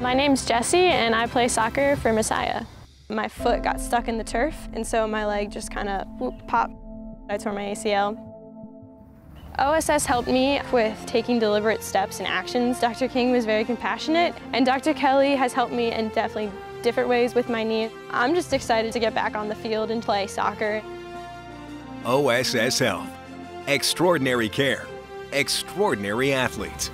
My name's Jesse and I play soccer for Messiah. My foot got stuck in the turf and so my leg just kind of popped. I tore my ACL. OSS helped me with taking deliberate steps and actions. Dr. King was very compassionate and Dr. Kelly has helped me in definitely different ways with my knee. I'm just excited to get back on the field and play soccer. OSS Health. Extraordinary care. Extraordinary athletes.